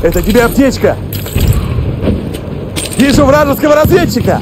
Это тебе аптечка! Вижу вражеского разведчика!